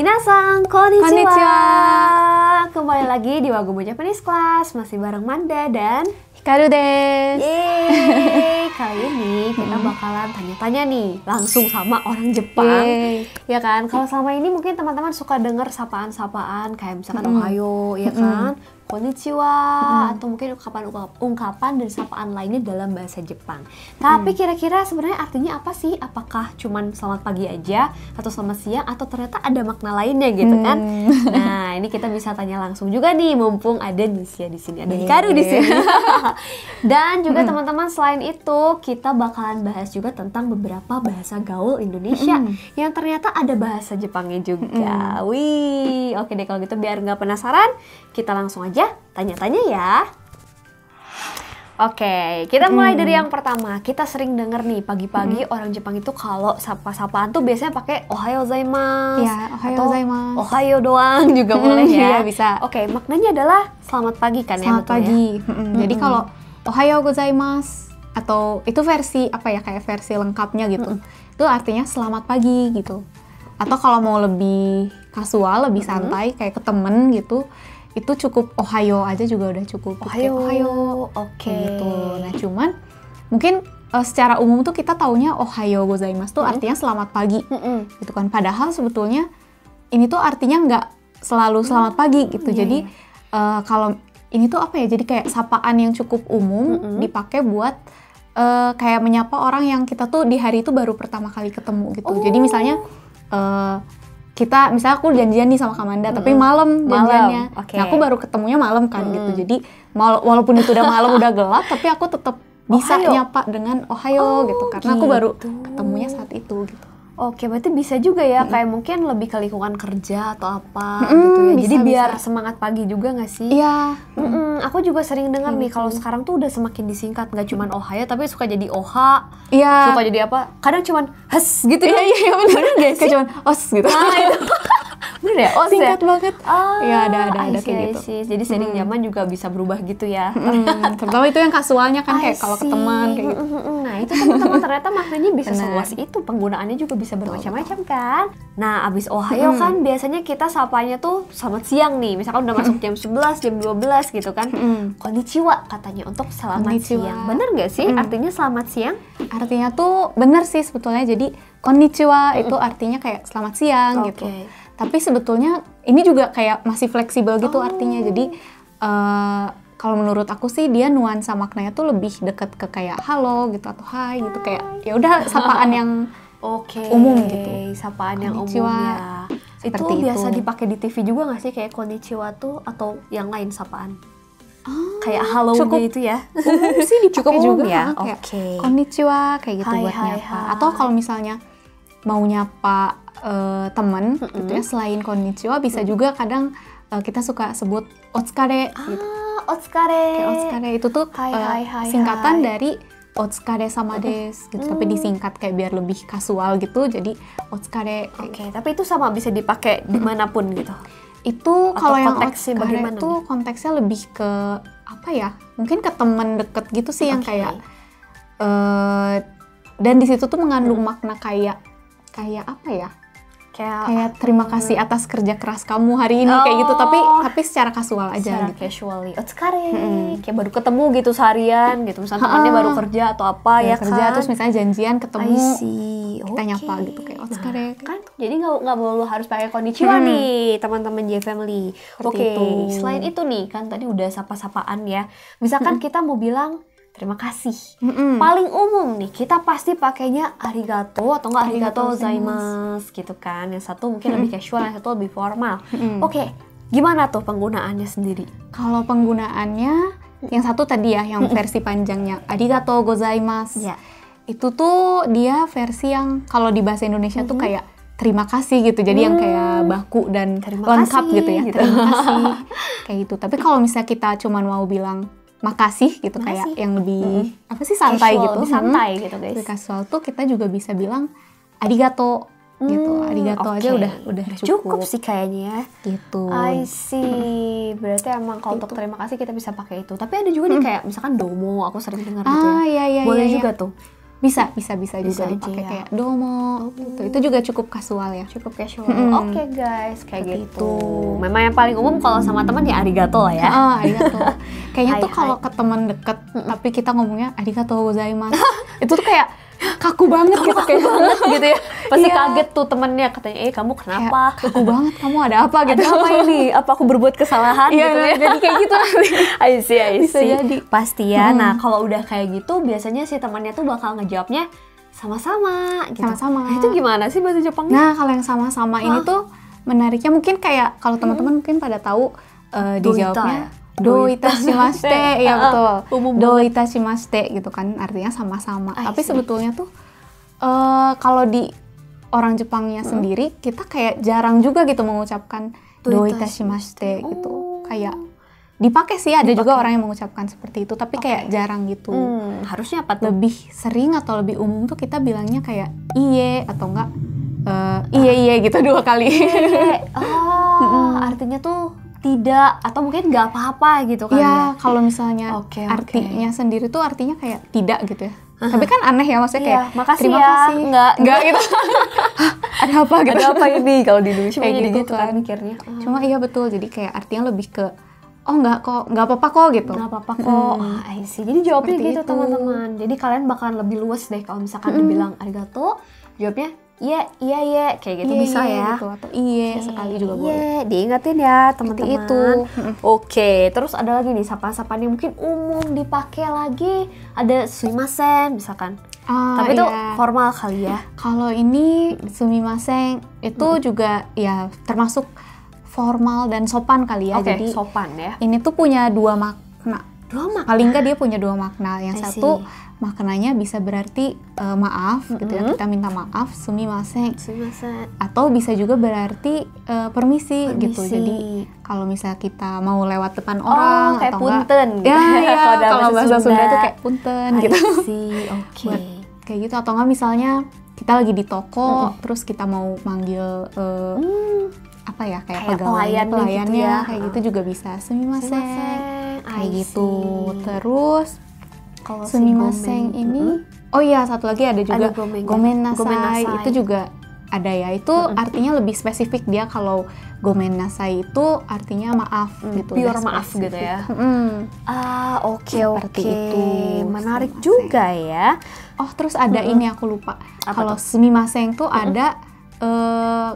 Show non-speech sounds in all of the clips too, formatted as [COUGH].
Minasang, konnichiwa. Konnichiwa. Kembali lagi di Wagumo Japanese Class Masih bareng Manda dan Hikaru desu. Yeay [LAUGHS] Kali ini kita bakalan tanya-tanya nih Langsung sama orang Jepang Yeay. Ya kan, kalau selama ini mungkin teman-teman suka denger sapaan-sapaan Kayak misalkan Ohayo, ya kan Konnichiwa Atau mungkin ungkapan-ungkapan dan sapaan lainnya dalam bahasa Jepang Tapi kira-kira sebenarnya artinya apa sih? Apakah cuman selamat pagi aja? Atau selamat siang? Atau ternyata ada makna lainnya gitu kan? Nah, ini kita bisa tanya langsung juga nih Mumpung ada Nisya di sini, ada Hikaru di sini [LAUGHS] Dan juga teman-teman selain itu kita bakalan bahas juga tentang beberapa bahasa gaul Indonesia yang ternyata ada bahasa Jepangnya juga. Wih, oke deh kalau gitu biar nggak penasaran, kita langsung aja tanya-tanya ya. Oke, kita mulai dari yang pertama. Kita sering denger nih pagi-pagi orang Jepang itu kalau sapa-sapaan tuh biasanya pakai ohayo gozaimasu. Ya, ohayo atau gozaimasu. Ohayo doang [LAUGHS] juga boleh ya. Iya, bisa. Oke, maknanya adalah selamat pagi kan ya Selamat ya? pagi. Mm-mm. Jadi kalau Ohayo gozaimasu atau itu versi apa ya kayak versi lengkapnya gitu. Itu artinya selamat pagi gitu. Atau kalau mau lebih kasual, lebih santai kayak ke temen gitu, itu cukup Ohayo aja juga udah cukup. Kayak Ohayo. Oke. kayak gitu. Nah, cuman mungkin eh, secara umum tuh kita taunya Ohayo gozaimasu tuh artinya selamat pagi Mm-mm. gitu kan padahal sebetulnya ini tuh artinya nggak selalu selamat pagi gitu iya, jadi eh, kalau ini tuh apa ya jadi kayak sapaan yang cukup umum dipakai buat eh, kayak menyapa orang yang kita tuh di hari itu baru pertama kali ketemu gitu jadi Oh. misalnya eh, kita misalnya aku janjian nih sama Kamanda tapi malam Malam, janjiannya oke. nah aku baru ketemunya malam kan gitu jadi walaupun itu udah malam udah gelap tapi aku tetap bisa Ohayo. nyapa dengan Ohayo Oh, gitu karena aku baru gitu. ketemunya saat itu gitu Oke, berarti bisa juga ya kayak mungkin lebih ke lingkungan kerja atau apa Mm-mm, gitu ya. bisa, Jadi biar bisa. semangat pagi juga nggak sih? iya Mm-mm, aku juga sering dengar nih kalau sekarang tuh udah semakin disingkat nggak cuman Ohaya tapi suka jadi Oha, iya suka jadi apa? Kadang cuman Hes gitu Iya kan? iya iya benar. Bener nggak sih? Kayak cuman os gitu. Nah, itu. [LAUGHS] Bener ya? Ya? Singkat banget. Ah, Iya, ada- ada- ada kayak gitu. see. Jadi sering zaman juga bisa berubah gitu ya. Hmm, terutama itu yang kasualnya kan I kayak kalau ke teman kayak gitu. Mm, mm, mm. Nah itu teman-teman [LAUGHS] ternyata maknanya bisa Benar. seluas itu, penggunaannya juga bisa bermacam-macam kan. Nah abis Ohio kan biasanya kita sapanya tuh selamat siang nih, misalkan udah masuk jam 11, jam 12 gitu kan. Mm. Konnichiwa katanya untuk selamat Konnichiwa. siang. Bener nggak sih artinya selamat siang? Artinya tuh bener sih sebetulnya. Jadi konnichiwa itu artinya kayak selamat siang gitu. Tapi sebetulnya ini juga kayak masih fleksibel gitu Oh. artinya. Jadi eh, kalau menurut aku sih dia nuansa maknanya tuh lebih deket ke kayak halo gitu atau hai gitu kayak ya udah [LAUGHS] sapaan yang Oke. Umum gitu. Sapaan yang umum Konnichiwa. ya. Itu Seperti biasa itu. dipakai di TV juga nggak sih kayak konnichiwa tuh atau yang lain sapaan? Ah, Kayak halo cukup gitu ya? [LAUGHS] umum sih dipakai Cukup umum juga ya? Oke. konnichiwa kayak gitu Hai, buat hai, nyapa hai. atau kalau misalnya mau nyapa eh, temen gitu ya. Selain konnichiwa bisa juga kadang eh, kita suka sebut otsukare gitu. Ah, otsukare. kayak otsukare itu tuh Hai, eh, hai, hai, singkatan hai. dari otsukare sama des gitu. Tapi disingkat kayak biar lebih kasual gitu jadi otsukare Oke, tapi itu sama bisa dipakai di mana pun gitu. itu kalau yang konteksnya otsukare bagaimana itu konteksnya lebih ke apa ya? Mungkin ke temen deket gitu sih yang Oke. kayak eh dan di situ tuh mengandung makna kayak kayak apa ya Kayak, kayak terima kasih atas kerja keras kamu hari ini kayak gitu tapi Oh. tapi secara kasual aja secara gitu casually. Otsukare. Kayak baru ketemu gitu seharian gitu. Misalnya temannya baru kerja atau apa ya, Ya, kerja kan. terus misalnya janjian ketemu I see. kita nyapa gitu kayak otsukare Nah, kan jadi nggak nggak melulu harus pakai konnichiwa nih teman-teman J Family. Oke, itu. selain itu nih kan tadi udah sapa-sapaan ya. Misalkan kita mau bilang terima kasih. Mm-mm. Paling umum nih kita pasti pakainya arigato atau enggak arigato gozaimasu gitu kan. Yang satu mungkin lebih casual, yang satu lebih formal. Oke, gimana tuh penggunaannya sendiri? kalau penggunaannya yang satu tadi ya yang versi panjangnya arigato gozaimasu Ya. itu tuh dia versi yang kalau di bahasa Indonesia tuh kayak terima kasih gitu jadi yang kayak baku dan Terima lengkap kasih, gitu ya gitu. terima kasih [LAUGHS] kayak gitu tapi kalau misalnya kita cuman mau bilang makasih gitu kayak Makasih. yang lebih apa sih santai Casual, gitu santai gitu guys. Lebih casual tuh kita juga bisa bilang arigato gitu Hmm, arigato aja oke. udah udah Udah cukup, sih kayaknya ya. gitu I see. Berarti emang kalau untuk terima kasih kita bisa pakai itu. Tapi ada juga nih kayak misalkan domo, aku sering dengar gitu ah ya. iya iya Boleh iya, iya. juga tuh. Bisa, bisa, bisa Bisa juga aja dipakai ya. kayak domo gitu. Itu juga cukup kasual ya. Cukup casual. Mm-mm. Oke guys, kayak Seperti gitu. itu. Memang yang paling umum kalau sama teman ya arigato lah ya. Ah, arigato. [LAUGHS] Kayaknya Hai, tuh kalau ke teman deket, tapi kita ngomongnya arigato gozaimasu. [LAUGHS] itu tuh kayak kaku banget gitu kayak banget gitu ya. [LAUGHS] Pasti Iya. kaget tuh temennya katanya, "Eh, kamu kayak kenapa?" kaku banget kamu ada apa gitu. Ada apa ini? Apa aku berbuat kesalahan Iya, gitu ya? jadi kayak gitu nanti. [LAUGHS] I see, I Bisa see. jadi. Pasti ya. Nah, kalau udah kayak gitu, biasanya si temannya tuh bakal ngejawabnya sama-sama gitu. Sama-sama. Nah, itu gimana sih bahasa Jepangnya? Nah, kalau yang sama-sama ini tuh menariknya mungkin kayak kalau teman-teman mungkin pada tahu Doita dijawabnya ya? Do itashimashite, ya Ah, betul. umum Do itashimashite gitu kan artinya sama-sama. I Tapi see. sebetulnya tuh eh, kalau di orang Jepangnya sendiri kita kayak jarang juga gitu mengucapkan Do itashimashite. gitu. Oh. Kayak dipakai sih ada juga Dipakai. orang yang mengucapkan seperti itu, tapi kayak jarang gitu Hmm, harusnya apa tuh? lebih sering atau lebih umum tuh kita bilangnya kayak iye atau enggak eh, iye iye gitu dua kali. Eh, [LAUGHS] oh, artinya tuh tidak atau mungkin nggak apa-apa gitu kan Iya, kalau misalnya oke. artinya sendiri tuh artinya kayak tidak gitu ya. Tapi kan aneh ya maksudnya kayak makasih terima ya. kasih. Nggak- enggak gitu. [LAUGHS] Ada apa gitu. Ada apa ini kalau di Indonesia Kayak gitu gitu kan kan. mikirnya. Cuma iya betul. Jadi kayak artinya lebih ke oh enggak kok, enggak apa-apa kok gitu. Nggak apa-apa kok. Ah, I see. Jadi jawabnya Seperti gitu itu. teman-teman. Jadi kalian bakalan lebih luas deh kalau misalkan Mm-mm. dibilang arigato, jawabnya iya iya iya kayak gitu Iye, bisa iye ya. gitu. Atau iye sekali juga boleh. Iya, diingetin ya teman-teman. itu. Mm-mm. Oke, terus ada lagi nih sapaan-sapaan yang mungkin umum dipakai lagi. Ada sumimasen misalkan. Ah, Tapi itu iya. formal kali ya. Kalau ini sumimasen itu juga ya termasuk formal dan sopan kali ya. Oke, Jadi sopan ya. ini tuh punya dua makna. Dua mak. Paling nggak dia punya dua makna. Yang I satu maknanya bisa berarti eh, maaf gitu ya. Kita minta maaf sumimasen. Sumimasen. Atau bisa juga berarti eh, permisi, gitu. Permisi. Jadi kalau misalnya kita mau lewat depan Oh, orang kayak atau enggak punten gitu. Ya, Kalau dalam kalau bahasa Sunda Sunda. tuh kayak punten I gitu. Oke. Buat kayak gitu atau enggak misalnya kita lagi di toko terus kita mau manggil eh, Hmm, apa ya kayak, Kayak pegawai pelayannya gitu pelayannya ya. kayak gitu juga bisa sumimasen sumimasen. kayak I gitu see. terus Kalau si sumimasen gomen, ini mm-mm. oh iya satu lagi ada juga Ada gomen, gomen nasai, Gomen nasai. itu juga ada ya itu artinya lebih spesifik dia kalau gomen nasai itu artinya maaf Hmm, gitu pure maaf gitu ya. Ah, oke Seperti oke. itu, Menarik juga ya. oh terus ada ini aku lupa kalau tuh? sumimasen tuh ada eh,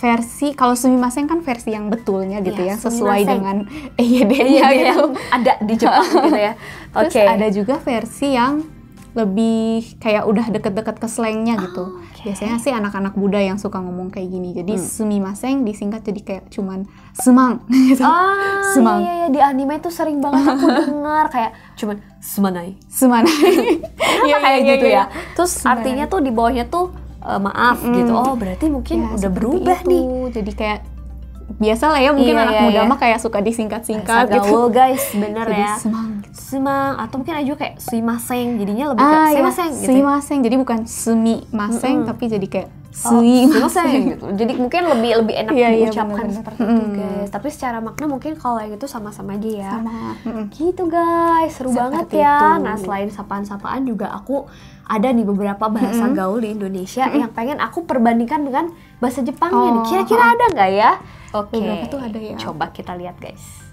versi kalau sumimasen kan versi yang betulnya gitu Iya, ya sesuai sumimasen. dengan [LAUGHS] EYD-nya Iya, gitu yang ada di Jepang [LAUGHS] gitu ya. Terus Oke. ada juga versi yang lebih kayak udah deket-deket ke slangnya gitu. Oh, oke. Biasanya sih anak-anak Buddha yang suka ngomong kayak gini. Jadi Hmm. sumimasen disingkat jadi kayak cuman semang [LAUGHS] gitu. Ah, Semang. iya, iya, di anime itu sering banget aku dengar kayak cuman semanai. Semana. Kenapa kayak gitu ya? Terus Semanai. artinya tuh di bawahnya tuh eh, maaf Mm-mm. gitu. Oh, berarti mungkin Ya, udah berubah itu. nih. Jadi kayak biasa lah ya mungkin Iya, anak iya, muda iya. mah kayak suka disingkat-singkat gitu. gaul guys, bener Jadi ya. semang gitu. Semang atau mungkin aja kayak suimaseng jadinya lebih ke Ah, ya, suimaseng gitu. ya. suimaseng. Jadi bukan sumi maseng Mm-mm. tapi jadi kayak Oh, sui suimaseng [LAUGHS] gitu. Jadi mungkin lebih lebih enak Iya, iya, diucapkan bener-bener. seperti itu Mm. guys. Tapi secara makna mungkin kalau yang itu sama-sama aja ya. sama. Gitu guys, seru Seperti banget ya. itu. Nah selain sapaan-sapaan juga aku ada nih beberapa bahasa Mm-mm. gaul di Indonesia yang pengen aku perbandingkan dengan bahasa Jepangnya nih. Oh, Kira-kira ada nggak ya? Oke. Beberapa tuh ada ya. Coba kita lihat guys.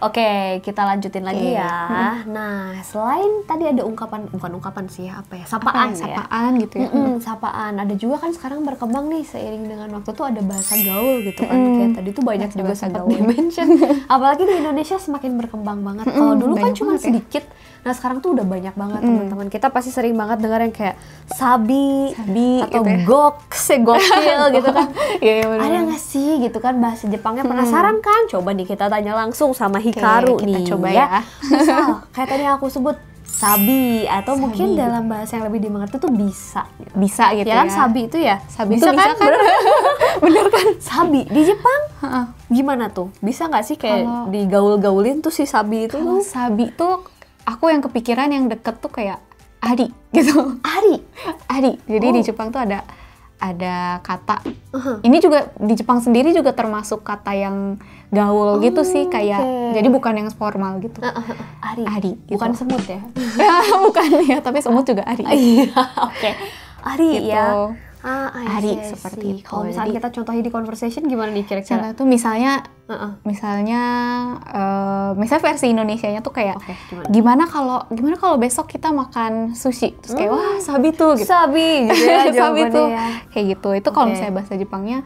Oke, kita lanjutin lagi Oke. ya. Nah, selain tadi ada ungkapan, bukan ungkapan sih, apa ya? Apa Sapaan ya, ya. sapaan gitu ya. Mm-mm, sapaan. Ada juga kan sekarang berkembang nih seiring dengan waktu tuh ada bahasa gaul gitu kan. Mm. Kayak tadi tuh banyak juga Bahasa sempat gaul. di-mention. [LAUGHS] Apalagi di Indonesia semakin berkembang banget. Kalau dulu kan cuma ya. Nah, sekarang tuh udah banyak banget teman-teman. Kita pasti sering banget dengar yang kayak sabi, Sabi atau gitu ya. goks, gokil [LAUGHS] gitu kan. Iya, iya, bener. Ada nggak sih gitu kan bahasa Jepangnya penasaran kan? Coba nih kita tanya langsung sama Hikaru kita nih coba ya. Misal [LAUGHS] kayak tadi yang aku sebut sabi atau Sabi mungkin dalam bahasa yang lebih dimengerti tuh bisa gitu. bisa gitu Ya ya. kan sabi itu ya? Sabi itu bisa kan? Bener, [LAUGHS] Bener kan? sabi di Jepang gimana tuh? Bisa nggak sih kayak digaul-gaulin tuh si sabi itu tuh? sabi tuh aku yang kepikiran yang deket tuh kayak Ari [LAUGHS] gitu. Ari. Ari. Jadi Oh. di Jepang tuh ada ada kata Uh-huh. ini juga di Jepang sendiri juga termasuk kata yang gaul gitu sih kayak oke. jadi bukan yang formal gitu Ari. Ari, gitu. Bukan semut ya? [LAUGHS] bukan ya tapi semut juga ari Iya, [LAUGHS] oke. Ari gitu ya. Ah, see, I seperti see. itu. Kalau misalnya Jadi- kita contohin di conversation gimana nih kira-kira? Misalnya tuh misalnya Heeh. misalnya eh, misalnya versi Indonesianya tuh kayak Oke, gimana? kalau gimana kalau besok kita makan sushi terus kayak wah sabi tuh gitu Sabi gitu ya [LAUGHS] sabi tuh ya. kayak gitu itu kalau Oke. misalnya bahasa Jepangnya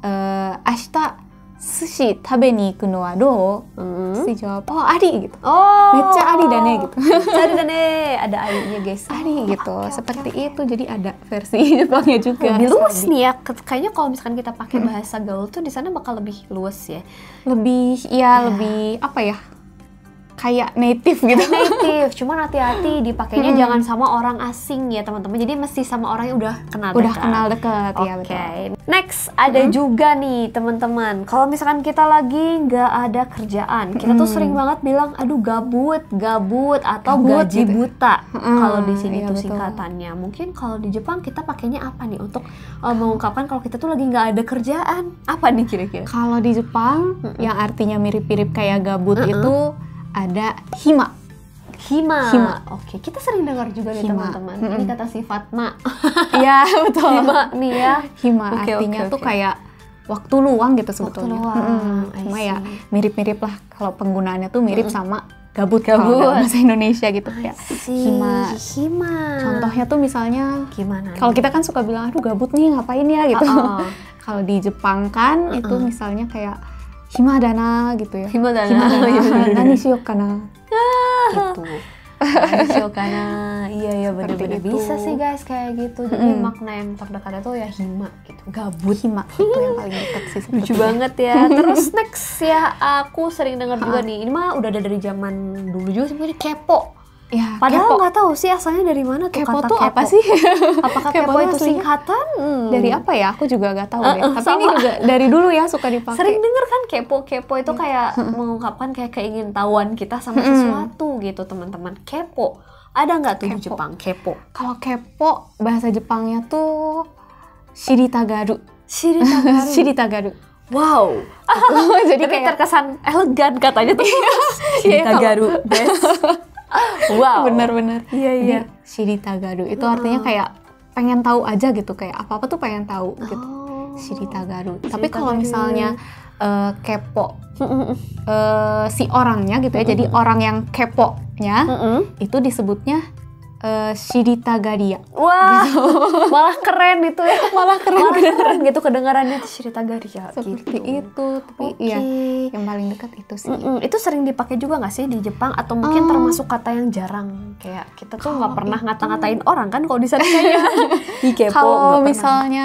eh ashita sushi tabe ni iku no wa do Hmm. terus dijawab oh ari gitu Oh. Mecha Ari dane gitu. Ari dane, ada Arinya guys. ari gitu oke, seperti itu jadi ada versi [LAUGHS] Jepangnya juga Lebih luas sabi. nih ya. Kayaknya kalau misalkan kita pakai bahasa gaul tuh di sana bakal lebih luas ya. lebih ya Ya. lebih apa ya kayak native gitu [LAUGHS] Native, cuman hati-hati dipakainya jangan sama orang asing ya teman-teman. Jadi mesti sama orang yang udah kenal udah dekat. kenal deket Oke, ya betul next ada juga nih teman-teman. Kalau misalkan kita lagi nggak ada kerjaan, kita tuh sering banget bilang, aduh gabut, gabut atau Gabut gaji gitu. buta. Mm, Kalau di sini iya, tuh betul. singkatannya. Mungkin kalau di Jepang kita pakainya apa nih untuk uh, mengungkapkan kalau kita tuh lagi nggak ada kerjaan? Apa nih kira-kira? Kalau di Jepang yang artinya mirip-mirip kayak gabut itu ada hima. Hima. Hima. Oke, kita sering dengar juga nih teman-teman. Ini kata si Fatma. [LAUGHS] Iya betul. Hima nih ya. Hima Oke, artinya oke, tuh oke. kayak waktu luang gitu sebetulnya. luang, Mm-mm. I Cuma ya mirip-mirip lah kalau penggunaannya tuh mirip sama gabut kalau Gabut. dalam bahasa Indonesia gitu ya. Hima. Hima. Contohnya tuh misalnya gimana? kalau kita kan suka bilang aduh gabut nih ngapain ya gitu. Oh, oh. [LAUGHS] kalau di Jepang kan itu misalnya kayak hima dana gitu ya. Hima dana. Hima dana. [LAUGHS] Iya, bener. Nani shiyokana. gitu. karena iya iya itu. bisa sih guys kayak gitu. Jadi makna yang terdekatnya tuh ya hima gitu. Gabut. Hima itu yang [LAUGHS] paling dekat sih Lucu banget ya. [LAUGHS] Terus next ya aku sering dengar juga nih. Ini mah udah ada dari zaman dulu juga sebenarnya kepo. Ya, Padahal nggak tahu sih asalnya dari mana tuh Kepo kata tuh kepo. apa sih? [LAUGHS] Apakah Kepo kepo, itu aslinya singkatan? Hmm. Dari apa ya? Aku juga gak tahu deh. Uh-uh, Tapi ini sama. juga dari dulu ya suka dipakai. Sering denger kan kepo-kepo itu kayak [LAUGHS] mengungkapkan kayak keingintahuan kita sama sesuatu gitu teman-teman. Kepo. Ada nggak tuh di Kepo. Jepang kepo? Kalau kepo bahasa Jepangnya tuh shiritagaru. Shiritagaru. [LAUGHS] shiritagaru. wow. Jadi Tapi kayak terkesan elegan katanya tuh. Iya, Shiritagaru. Best. [LAUGHS] wow. bener-bener. Iya, iya. Dia shiritagaru. Itu artinya kayak pengen tahu aja gitu kayak apa-apa tuh pengen tahu gitu. Oh. Shiritagaru. Tapi kalau misalnya eh, kepo eh, si orangnya gitu ya. Jadi orang yang keponya Mm-mm. itu disebutnya eh, shiritagaria. Wah, [LAUGHS] malah keren itu ya. Malah keren. Malah keren gitu kedengarannya tuh Shiritagaria Seperti gitu. itu. Tapi Oke. iya, yang paling dekat itu sih. Mm-mm, itu sering dipakai juga nggak sih di Jepang atau mungkin Oh. termasuk kata yang jarang kayak kita tuh nggak pernah ngata-ngatain orang kan kalau di sana kayaknya Kalau pernah. misalnya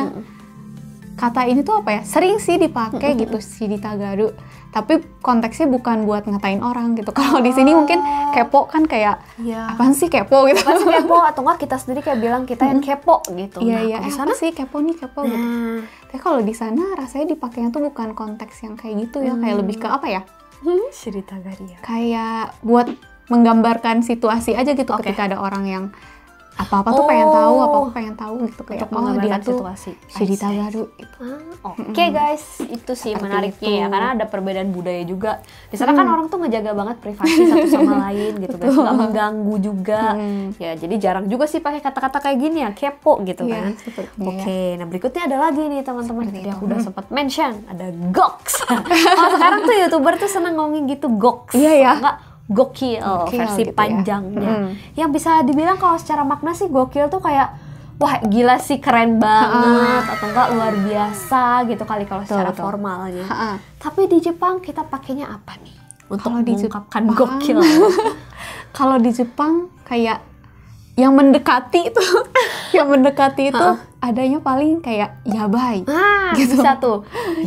kata ini tuh apa ya? Sering sih dipakai gitu shiritagaru. Tapi konteksnya bukan buat ngatain orang gitu. [LAUGHS] Kalau di sini mungkin kepo kan kayak Iya. apaan sih kepo gitu. Apa sih kepo [LAUGHS] atau enggak kita sendiri kayak bilang kita yang kepo gitu. Iya Nah, iya. kalau Eh, di sana apa sih kepo nih kepo gitu. nah, Tapi kalau di sana rasanya dipakainya tuh bukan konteks yang kayak gitu ya, kayak lebih ke apa ya? Shiritagaria. Kayak buat menggambarkan situasi aja gitu Oke. ketika ada orang yang apa-apa tuh pengen tahu, Oh. apa-apa pengen tahu gitu kayak Untuk oh dia tuh situasi. shiritagaru gitu. Ah, Oke guys, itu sih Seperti menariknya itu. ya karena ada perbedaan budaya juga. Di sana kan orang tuh ngejaga banget privasi satu sama [LAUGHS] lain gitu guys, nggak mengganggu juga. Hmm. Ya jadi jarang juga sih pakai kata-kata kayak gini ya, kepo gitu Iya, kan. Oke, nah berikutnya ada lagi nih teman-teman. Tadi itu. aku udah sempat mention ada goks. [LAUGHS] oh, sekarang tuh youtuber tuh seneng ngomongin gitu goks. Iya, ya. Kalau Nggak gokil, Gokil versi gitu ya. panjangnya. Mm. Yang bisa dibilang kalau secara makna sih gokil tuh kayak wah gila sih keren banget atau enggak luar biasa gitu kali kalau secara betul. formalnya. Ha-ha. Tapi di Jepang kita pakainya apa nih untuk Kalau di mengungkapkan Jepang- gokil? [LAUGHS] Kalau di Jepang kayak yang mendekati itu, [LAUGHS] yang mendekati itu adanya paling kayak yabai. ah, Gitu. bisa tuh.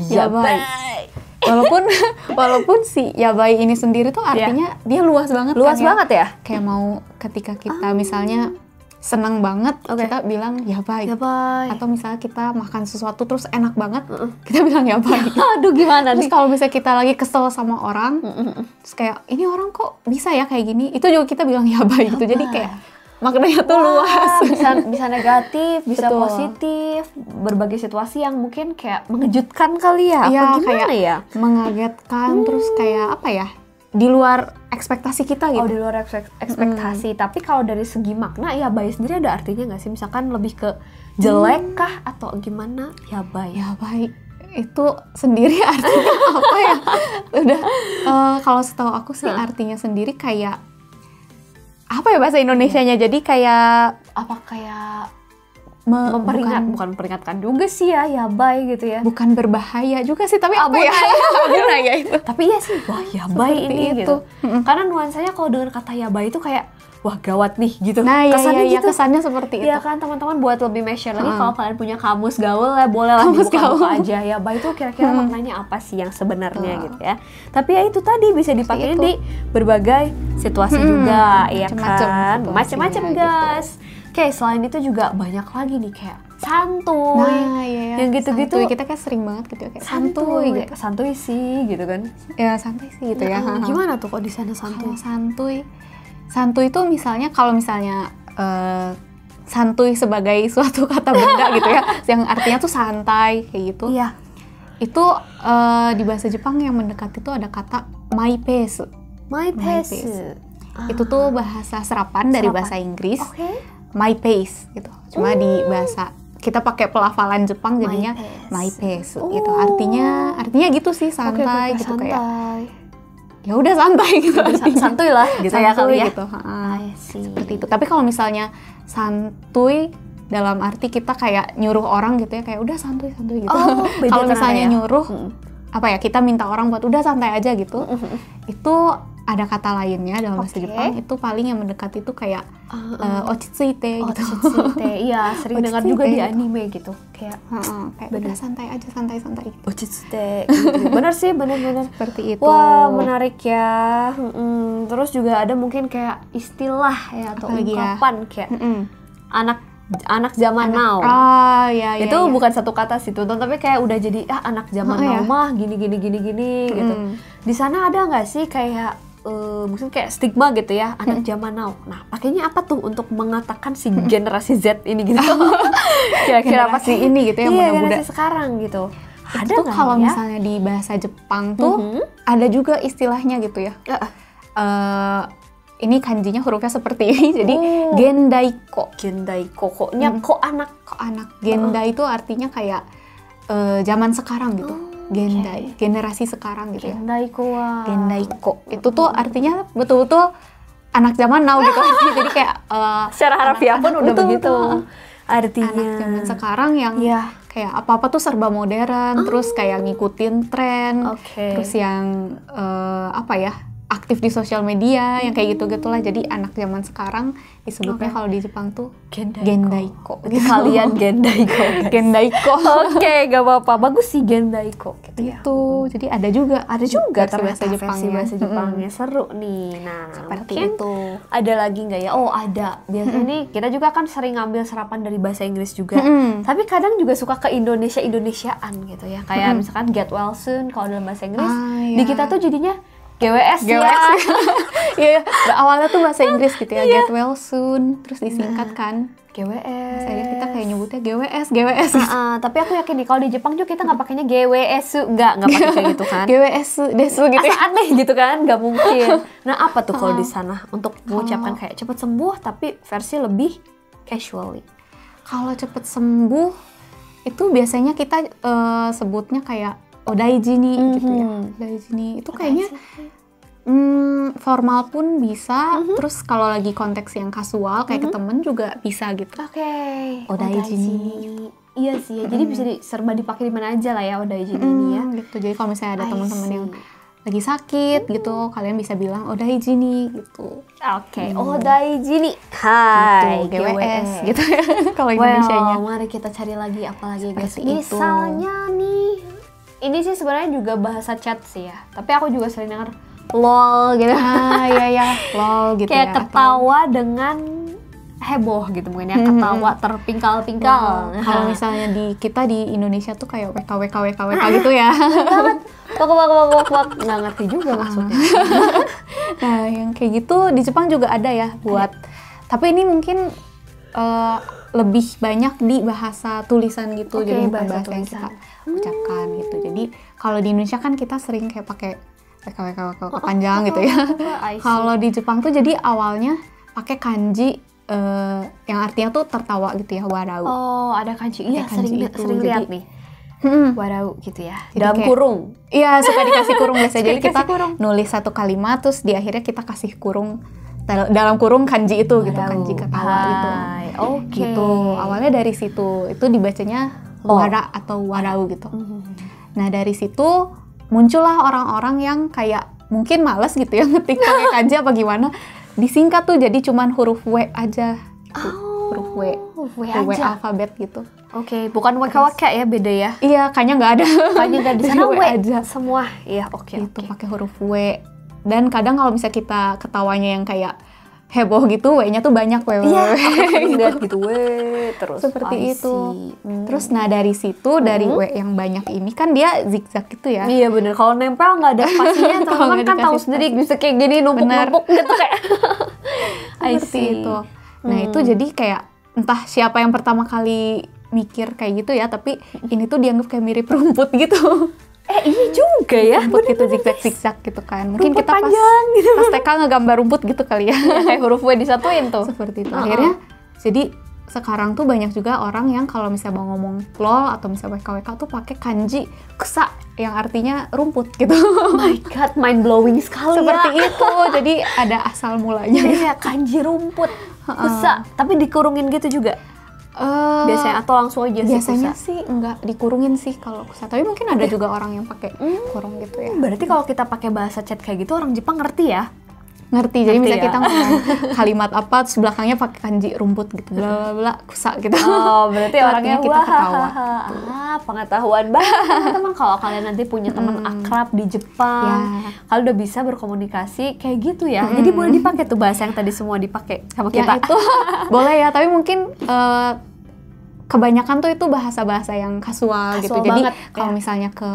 Yabai. Walaupun [LAUGHS] walaupun si yabai ini sendiri tuh artinya dia luas banget Iya. Luas kan ya. banget ya? Kayak mau ketika kita misalnya senang banget Oke. kita bilang yabai. Yabai. Atau misalnya kita makan sesuatu terus enak banget, kita bilang yabai. [LAUGHS] Aduh gimana Terus nih? kalau misalnya kita lagi kesel sama orang, terus kayak ini orang kok bisa ya kayak gini, itu juga kita bilang yabai gitu. Jadi kayak maknanya tuh Wah, luas. [LAUGHS] bisa bisa negatif, bisa Betul. positif, berbagai situasi yang mungkin kayak mengejutkan kali ya. Iya, Apa gimana kayak ya? mengagetkan terus kayak apa ya? Di luar ekspektasi kita gitu. Oh di luar ekspek- ekspektasi, tapi kalau dari segi makna ya baik sendiri ada artinya nggak sih? Misalkan lebih ke jelek kah atau gimana? Ya baik. Ya baik itu sendiri [LAUGHS] artinya apa ya? Udah eh, kalau setahu aku sih artinya sendiri kayak apa ya bahasa Indonesianya? Jadi kayak Apa kayak me- memperingat, bukan, bukan memperingatkan juga sih ya, ya baik gitu ya. bukan berbahaya juga sih, tapi apa ya? [LAUGHS] Berbahaya itu. Tapi iya sih, wah ya baik ini itu. gitu. Karena nuansanya kalau dengan kata ya baik itu kayak wah gawat nih gitu. Nah, ya, Kesannya ya, ya, gitu. kesannya seperti itu. Iya kan teman-teman buat lebih make sure lagi Heeh. kalau kalian punya kamus gaul ya boleh lah Kamus dibuka-buka gaul. aja ya baik itu kira-kira maknanya apa sih yang sebenarnya Betul. gitu ya tapi ya itu tadi bisa dipakai di berbagai situasi Hmm, juga ya macem-macem kan macam-macam gitu. guys oke selain itu juga banyak lagi nih kayak santuy Nah, iya, ya. yang gitu-gitu Santuy. kita kayak sering banget gitu ya kayak santuy, santuy gitu. santuy sih gitu kan Ya santai sih gitu ya. Nah, gimana tuh kok di sana santuy Kalau santuy, santuy itu misalnya kalau misalnya eh, santuy sebagai [LAUGHS] suatu kata benda gitu ya, yang artinya tuh santai kayak gitu. iya Itu eh, di bahasa Jepang yang mendekat itu ada kata my pace. my My pace pace. Itu tuh bahasa serapan dari Serapan. bahasa Inggris, oke my pace gitu. Cuma di bahasa kita pakai pelafalan Jepang jadinya pace. my pace Oh. gitu. Artinya artinya gitu sih santai oke, gitu kayak santai. Ya udah santai gitu. Santuy lah gitu ya Santuy kali ya gitu. I see. seperti itu. Tapi kalau misalnya santuy dalam arti kita kayak nyuruh orang gitu ya kayak udah santuy santuy gitu. Oh, [LAUGHS] kalau misalnya ya. nyuruh Mm. apa ya kita minta orang buat udah santai aja gitu. Itu ada kata lainnya dalam bahasa Oke. Jepang itu paling yang mendekat itu kayak Ah, uh, ochitsuite Oh, gitu. Otsutsuite. [LAUGHS] Iya, sering dengar juga di anime gitu. Kayak Heeh, kayak Bener. udah santai aja santai santai gitu. Otsutsuite. gitu. Bener sih, bener-bener. Seperti itu. Wah, menarik ya. Mm-mm. Terus juga ada mungkin kayak istilah ya atau Apalagi ya? ungkapan kayak Mm-mm. anak anak zaman now. Ah, ya, ya, itu ya. bukan satu kata sih tuh, tapi kayak udah jadi ah anak zaman Oh, now ya? mah gini gini gini gini gitu. Mm. Di sana ada nggak sih kayak eh, mungkin kayak stigma gitu ya anak zaman now. Nah, pakainya apa tuh untuk mengatakan si generasi Z ini gitu? [LAUGHS] Kira-kira apa sih ini gitu ya, Iya, muda-muda. sekarang gitu. Ada itu tuh kalau ya? misalnya di bahasa Jepang tuh Mhm. ada juga istilahnya gitu ya. Ah. eh ini kanjinya hurufnya seperti ini [LAUGHS] jadi Oh. gendaiko Gendai kokoknya Hmm. kok anak kok anak gendai itu artinya kayak eh, zaman sekarang gitu Oh, gendai generasi sekarang gitu ya Gendai gendaiko itu tuh artinya betul-betul anak zaman now gitu [LAUGHS] [LAUGHS] jadi kayak eh, Secara harafiah pun udah Betul, begitu. betul. Artinya anak zaman sekarang yang Iya. kayak apa-apa tuh serba modern terus kayak ngikutin tren Oke. terus yang eh, apa ya aktif di sosial media yang kayak gitu gitulah jadi anak zaman sekarang disebutnya Oke. kalau di Jepang tuh Gendaiko. gendaiko Itu kalian [LAUGHS] Gendaiko. guys. gendaiko Oke, gak apa-apa. Bagus sih Gendaiko gitu ya. itu jadi ada juga Ada juga ternyata bahasa Jepangnya versi bahasa. Jepangnya seru nih. Nah, seperti itu Ada lagi nggak ya? Oh ada. Biasanya nih kita juga kan sering ngambil serapan dari bahasa Inggris juga. Mm-mm. Tapi kadang juga suka ke Indonesia Indonesiaan gitu ya. Kayak Mm-mm. misalkan get well soon kalau dalam bahasa Inggris. Ah, Di ya. kita tuh jadinya GWS, GWS ya. [LAUGHS] Iya, ya. awalnya tuh bahasa Inggris gitu ya, get well soon, terus disingkat kan. GWS. Saya kita kayak nyebutnya GWS, GWS. Ah, ah, tapi aku yakin nih kalau di Jepang juga kita nggak pakainya GWS, nggak nggak pakai kayak gitu kan. GWS desu gitu ya. Asa aneh gitu kan, nggak mungkin. Nah apa tuh kalau di sana untuk mengucapkan kayak cepet sembuh tapi versi lebih casually. Kalau cepet sembuh itu biasanya kita eh, sebutnya kayak odaiji nih gitu ya. Mhm. Odaiji nih. Itu kayaknya hmm, formal pun bisa, terus kalau lagi konteks yang kasual kayak ke temen juga bisa gitu. Oke. Odaiji ni. Iya sih, ya. jadi bisa di, serba dipakai di mana aja lah ya odaiji ini ya. Hmm, gitu. Jadi kalau misalnya ada teman-teman yang lagi sakit gitu, kalian bisa bilang odaiji nih gitu. Oke, odaiji ni. Hai, Gitu, GWS gitu ya [LAUGHS] kalau Well, Indonesianya. mari kita cari lagi apa lagi guys. Misalnya nih, ini sih sebenarnya juga bahasa chat sih ya. Tapi aku juga sering dengar lol gitu. Ah, iya ya, lol [LAUGHS] gitu Kayak ya. ketawa dengan heboh gitu mungkin ya, ketawa terpingkal-pingkal. Atau, kalau [LAUGHS] misalnya di kita di Indonesia tuh kayak WK WK WK WK gitu ya. [LAUGHS] banget. Wak wak wak wak wak nggak ngerti juga maksudnya. nah, yang kayak gitu di Jepang juga ada ya buat Tapi ini mungkin eh, lebih banyak di bahasa tulisan gitu, Oke, jadi bukan bahasa bahasa, yang tulisan. kita ucapkan gitu. Jadi kalau di Indonesia kan kita sering kayak pakai WKWK panjang gitu ya. I see. Kalau di Jepang tuh jadi awalnya pakai kanji eh, yang artinya tuh tertawa gitu ya, warau. Oh, ada kanji. Iya, kanji sering itu, sering jadi- lihat nih. Hmm. Warau gitu ya. Jadi Dalam kayak- kurung. Iya, suka dikasih kurung biasanya. [LAUGHS] Jadi kita kurung. nulis satu kalimat terus di akhirnya kita kasih kurung dalam kurung kanji itu gitu, Warau. kanji ketawa gitu. Hai, Oke. Gitu. Awalnya dari situ. Itu dibacanya Lo. wara atau warau gitu. Mhm. Nah, dari situ muncullah orang-orang yang kayak mungkin males gitu ya [LAUGHS] ngetik pakai [LAUGHS] kanji apa gimana. Disingkat tuh jadi cuman huruf W aja. Oh, Huruf W. W W aja. alfabet gitu. Oke, bukan WKWK ya, beda ya. Iya, kayaknya nggak ada. Kayaknya nggak [LAUGHS] di sana W W aja. semua. Iya, oke. gitu oke. pakai huruf W dan kadang kalau misalnya kita ketawanya yang kayak heboh gitu W-nya tuh banyak W Iya, lihat [LAUGHS] gitu. W terus. seperti itu. Hmm. terus nah dari situ dari W yang banyak ini kan dia zigzag gitu ya Iya bener, kalau nempel nggak ada spasinya, Kalau [LAUGHS] teman-teman kan tahu sendiri bisa kayak gini numpuk-numpuk gitu kayak. [LAUGHS] Seperti itu nah Hmm. itu jadi kayak entah siapa yang pertama kali mikir kayak gitu ya tapi ini tuh dianggap kayak mirip rumput gitu Eh iya juga ya. rumput gitu zigzag zigzag gitu kan mungkin Rumput kita pas panjang gitu. pas TK ngegambar rumput gitu kali ya Ya, kayak huruf W disatuin tuh. seperti itu Uh-uh. akhirnya jadi sekarang tuh banyak juga orang yang kalau misalnya mau ngomong lol atau misalnya WKWK tuh pakai kanji kesa yang artinya rumput gitu Oh my god, mind blowing sekali seperti ya. itu jadi ada asal mulanya Iya, kanji rumput. Bisa, tapi dikurungin gitu juga. Eh, Biasanya atau langsung aja sih biasanya kusa? sih enggak dikurungin sih kalau kusa tapi mungkin ada juga orang yang pakai kurung gitu ya Berarti kalau kita pakai bahasa chat kayak gitu orang Jepang ngerti ya? ngerti jadi misalnya ya. kita ngomong [LAUGHS] kalimat apa terus belakangnya pakai kanji rumput gitu bla bla bla kusa gitu Oh, berarti orangnya kita ketawa. Ah, pengetahuan banget teman-teman kalau kalian nanti punya teman akrab di Jepang, Ya. kalian udah bisa berkomunikasi kayak gitu ya. Jadi boleh dipakai tuh bahasa yang tadi semua dipakai sama ya kita. itu [LAUGHS] boleh ya tapi mungkin eh, kebanyakan tuh itu bahasa-bahasa yang kasual, gitu Kasual jadi banget, kalau ya. misalnya ke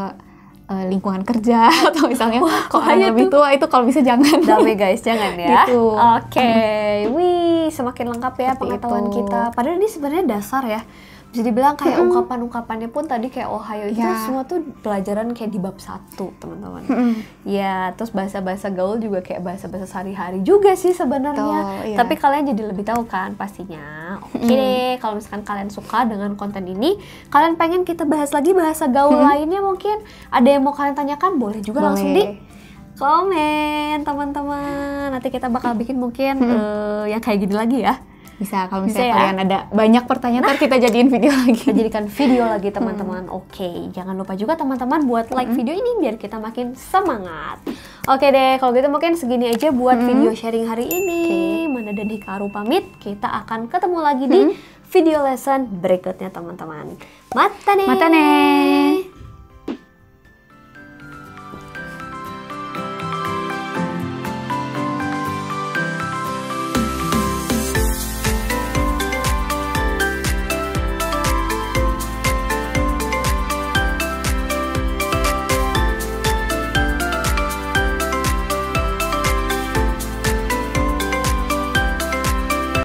eh, lingkungan kerja [LAUGHS] atau misalnya bahaya lebih tua itu kalau bisa jangan Damai guys, jangan ya. Gitu. Oke, wih semakin lengkap ya Seperti pengetahuan itu. kita. Padahal ini sebenarnya dasar ya. Bisa dibilang kayak ungkapan-ungkapannya pun tadi kayak Ohio itu Ya. semua tuh pelajaran kayak di bab satu teman-teman. Mm-mm. Ya, terus bahasa-bahasa gaul juga kayak bahasa-bahasa sehari-hari juga sih sebenarnya. Iya. Tapi kalian jadi lebih tahu kan pastinya. Oke deh, kalau misalkan kalian suka dengan konten ini, kalian pengen kita bahas lagi bahasa gaul lainnya mungkin ada yang mau kalian tanyakan, boleh juga langsung di Boleh. komen teman-teman. Nanti kita bakal bikin mungkin eh, yang kayak gini lagi ya. Bisa kalau Bisa misalnya ya? kalian ada banyak pertanyaan ntar kita jadiin video lagi Kita jadikan video lagi teman-teman. Oke, jangan lupa juga teman-teman buat like video ini biar kita makin semangat. Oke deh, kalau gitu mungkin segini aja buat video sharing hari ini. Mana dan Hikaru pamit. Kita akan ketemu lagi di video lesson berikutnya teman-teman. Mata nih. mata nih